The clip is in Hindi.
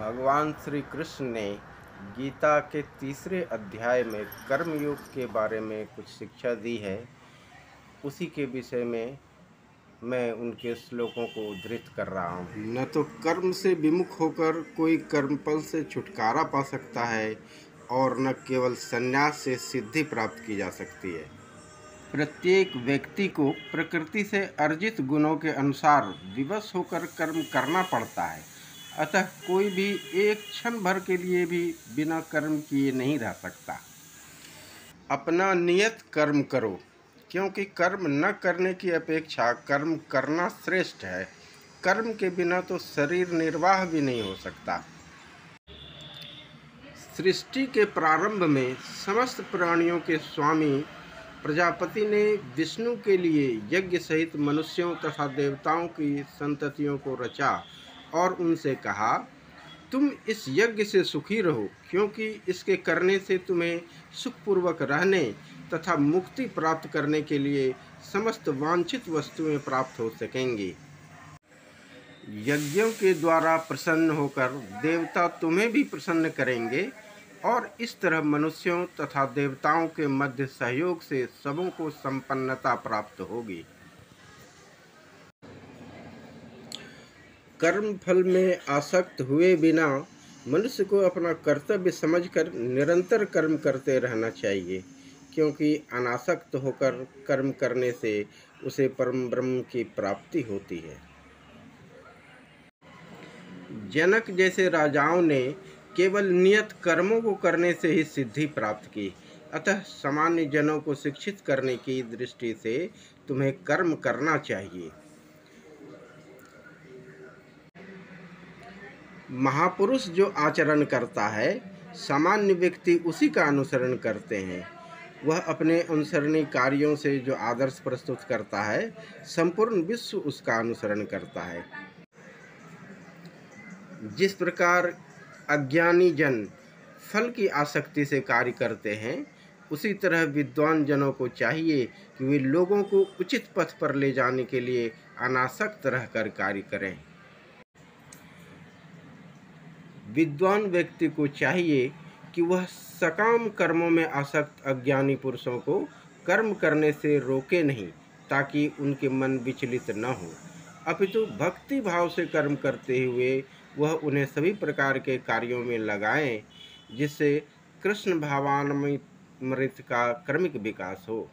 भगवान श्री कृष्ण ने गीता के तीसरे अध्याय में कर्मयोग के बारे में कुछ शिक्षा दी है। उसी के विषय में मैं उनके श्लोकों को उद्धृत कर रहा हूँ। न तो कर्म से विमुख होकर कोई कर्मफल से छुटकारा पा सकता है और न केवल संन्यास से सिद्धि प्राप्त की जा सकती है। प्रत्येक व्यक्ति को प्रकृति से अर्जित गुणों के अनुसार विवश होकर कर्म करना पड़ता है। अतः कोई भी एक क्षण भर के लिए भी बिना कर्म किए नहीं रह सकता। अपना नियत कर्म करो, क्योंकि कर्म न करने की अपेक्षा कर्म करना श्रेष्ठ है। कर्म के बिना तो शरीर निर्वाह भी नहीं हो सकता। सृष्टि के प्रारंभ में समस्त प्राणियों के स्वामी प्रजापति ने विष्णु के लिए यज्ञ सहित मनुष्यों तथा देवताओं की संततियों को रचा। और उनसे कहा, तुम इस यज्ञ से सुखी रहो, क्योंकि इसके करने से तुम्हें सुखपूर्वक रहने तथा मुक्ति प्राप्त करने के लिए समस्त वांछित वस्तुएँ प्राप्त हो सकेंगी। यज्ञों के द्वारा प्रसन्न होकर देवता तुम्हें भी प्रसन्न करेंगे और इस तरह मनुष्यों तथा देवताओं के मध्य सहयोग से सबों को संपन्नता प्राप्त होगी। कर्म फल में आसक्त हुए बिना मनुष्य को अपना कर्तव्य समझकर निरंतर कर्म करते रहना चाहिए, क्योंकि अनासक्त होकर कर्म करने से उसे परम ब्रह्म की प्राप्ति होती है। जनक जैसे राजाओं ने केवल नियत कर्मों को करने से ही सिद्धि प्राप्त की, अतः सामान्य जनों को शिक्षित करने की दृष्टि से तुम्हें कर्म करना चाहिए। महापुरुष जो आचरण करता है, सामान्य व्यक्ति उसी का अनुसरण करते हैं। वह अपने अनुसरणी कार्यों से जो आदर्श प्रस्तुत करता है, संपूर्ण विश्व उसका अनुसरण करता है। जिस प्रकार अज्ञानी जन फल की आसक्ति से कार्य करते हैं, उसी तरह विद्वान जनों को चाहिए कि वे लोगों को उचित पथ पर ले जाने के लिए अनासक्त रहकर कार्य करें। विद्वान व्यक्ति को चाहिए कि वह सकाम कर्मों में आसक्त अज्ञानी पुरुषों को कर्म करने से रोके नहीं, ताकि उनके मन विचलित न हो। अपितु भक्ति भाव से कर्म करते हुए वह उन्हें सभी प्रकार के कार्यों में लगाएँ, जिससे कृष्ण भावान्वित का क्रमिक विकास हो।